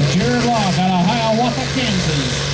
Jared Law out of Hiawatha, Kansas.